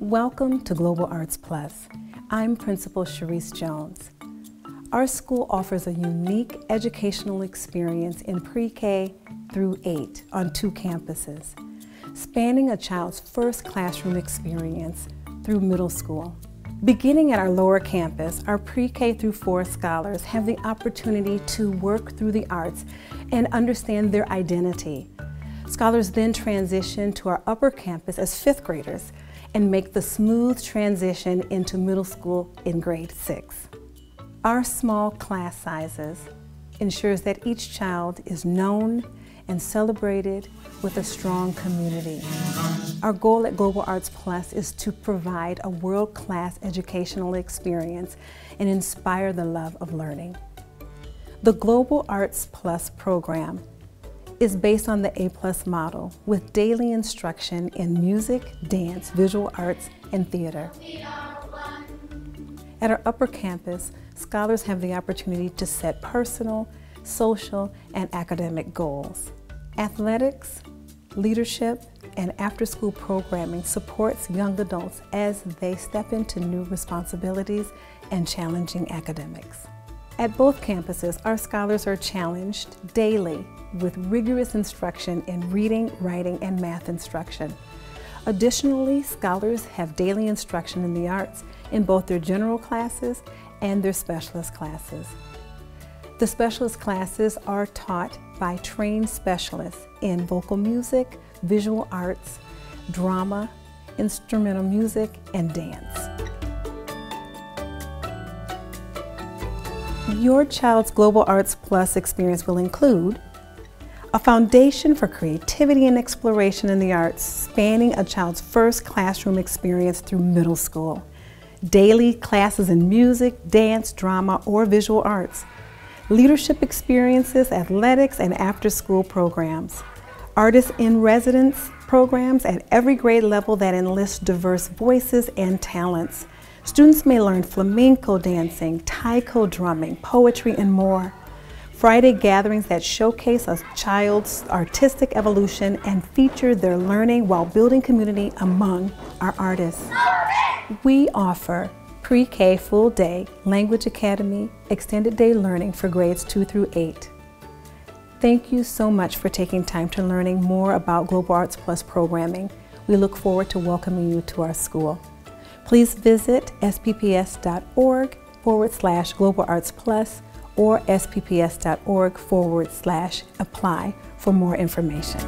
Welcome to Global Arts Plus. I'm Principal Cherise Jones. Our school offers a unique educational experience in pre-K through 8 on two campuses, spanning a child's first classroom experience through middle school. Beginning at our lower campus, our pre-K through 4 scholars have the opportunity to work through the arts and understand their identity. Scholars then transition to our upper campus as fifth graders and make the smooth transition into middle school in grade six. Our small class sizes ensures that each child is known and celebrated with a strong community. Our goal at Global Arts Plus is to provide a world-class educational experience and inspire the love of learning. The Global Arts Plus program is based on the A-plus model with daily instruction in music, dance, visual arts, and theater. At our upper campus, scholars have the opportunity to set personal, social, and academic goals. Athletics, leadership, and after-school programming supports young adults as they step into new responsibilities and challenging academics. At both campuses, our scholars are challenged daily with rigorous instruction in reading, writing, and math instruction. Additionally, scholars have daily instruction in the arts in both their general classes and their specialist classes. The specialist classes are taught by trained specialists in vocal music, visual arts, drama, instrumental music, and dance. Your child's Global Arts Plus experience will include a foundation for creativity and exploration in the arts spanning a child's first classroom experience through middle school, daily classes in music, dance, drama, or visual arts, leadership experiences, athletics, and after-school programs, artists in residence programs at every grade level that enlist diverse voices and talents, Students may learn flamenco dancing, taiko drumming, poetry, and more. Friday gatherings that showcase a child's artistic evolution and feature their learning while building community among our artists. We offer pre-K full day, language academy, extended day learning for grades 2 through 8. Thank you so much for taking time to learning more about Global Arts Plus programming. We look forward to welcoming you to our school. Please visit spps.org forward slash global arts plus or spps.org forward slash apply for more information.